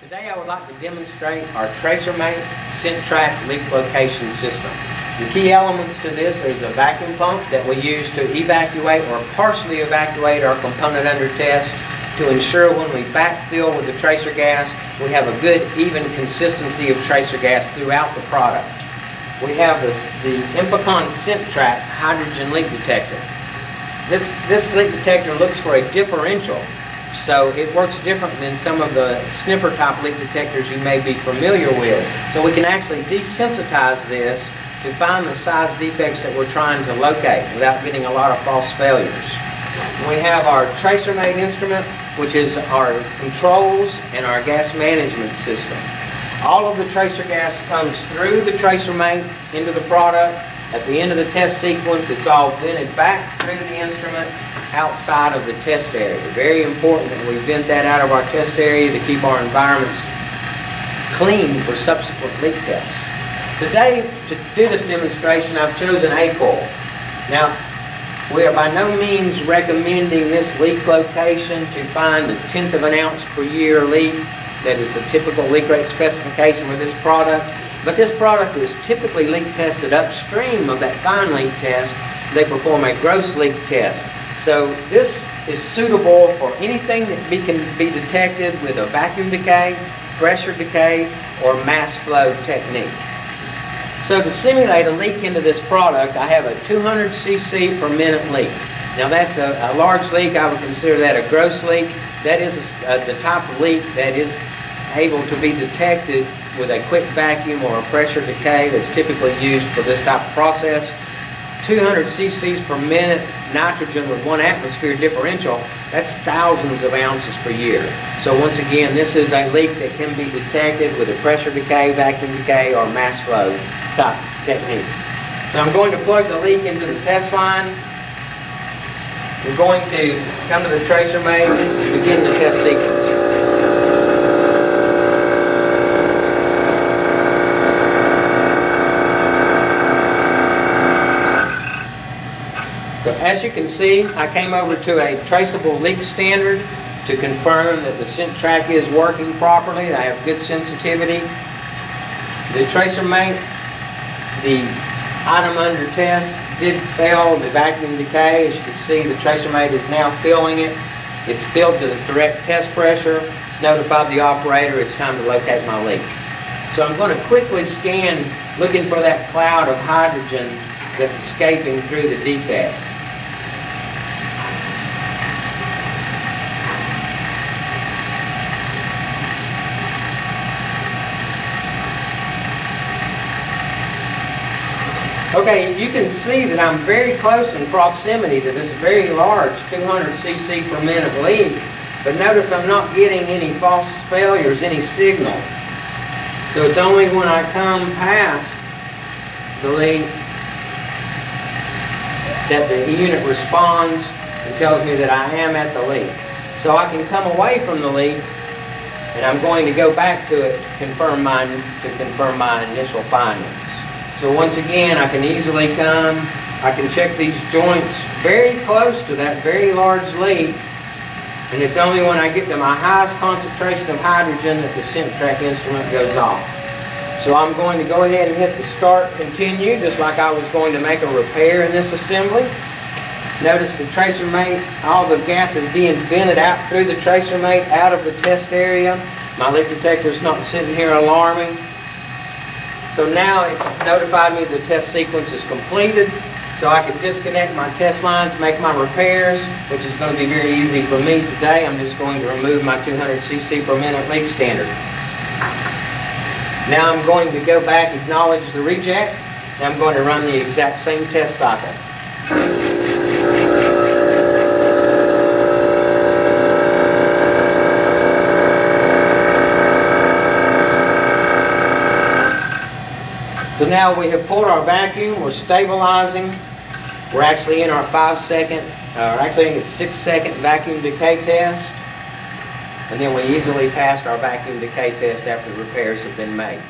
Today I would like to demonstrate our TracerMate Sentrac leak location system. The key elements to this is a vacuum pump that we use to evacuate or partially evacuate our component under test to ensure when we backfill with the tracer gas, we have a good even consistency of tracer gas throughout the product. We have this, the INFICON Sentrac hydrogen leak detector. This, this leak detector looks for a differential so it works different than some of the sniffer type leak detectors you may be familiar with. So we can actually desensitize this to find the size defects that we're trying to locate without getting a lot of false failures. We have our TracerMate instrument, which is our controls and our gas management system. All of the tracer gas comes through the tracer mate into the product. At the end of the test sequence, it's all vented back through the instrument outside of the test area. Very important that we vent that out of our test area to keep our environments clean for subsequent leak tests. Today, to do this demonstration, I've chosen A-Coil. Now, we are by no means recommending this leak location to find a tenth of an ounce per year leak. That is the typical leak rate specification for this product. But this product is typically leak tested upstream of that fine leak test. They perform a gross leak test. So this is suitable for anything that be, can be detected with a vacuum decay, pressure decay, or mass flow technique. So to simulate a leak into this product, I have a 200 cc per minute leak. Now that's a, a large leak. I would consider that a gross leak. That is a, a, uh, the type of leak that is able to be detected with a quick vacuum or a pressure decay that's typically used for this type of process. 200 cc's per minute nitrogen with one atmosphere differential, that's thousands of ounces per year. So once again, this is a leak that can be detected with a pressure decay, vacuum decay, or mass flow type technique. So I'm going to plug the leak into the test line. We're going to come to the tracer and begin the test sequence. So as you can see, I came over to a traceable leak standard to confirm that the Sentrac is working properly. I have good sensitivity. The tracer mate, the item under test, did fail the vacuum decay. As you can see, the tracer mate is now filling it. It's filled to the correct test pressure. It's notified the operator it's time to locate my leak. So I'm going to quickly scan looking for that cloud of hydrogen that's escaping through the defect. Okay, you can see that I'm very close in proximity to this very large 200 cc per minute leak, but notice I'm not getting any false failures, any signal. So it's only when I come past the leak that the unit responds and tells me that I am at the leak. So I can come away from the leak and I'm going to go back to it to confirm my, to confirm my initial findings. So once again, I can easily come, I can check these joints very close to that very large leak, and it's only when I get to my highest concentration of hydrogen that the Sentrac instrument goes off. So I'm going to go ahead and hit the start continue, just like I was going to make a repair in this assembly. Notice the tracer mate, all the gas is being vented out through the tracer mate, out of the test area. My leak detector is not sitting here alarming. So now it's notified me the test sequence is completed, so I can disconnect my test lines, make my repairs, which is going to be very easy for me today. I'm just going to remove my 200 cc per minute leak standard. Now I'm going to go back, acknowledge the reject, and I'm going to run the exact same test cycle. So now we have pulled our vacuum, we're stabilizing. We're actually in our five second, uh, actually in its six second vacuum decay test. And then we easily passed our vacuum decay test after the repairs have been made.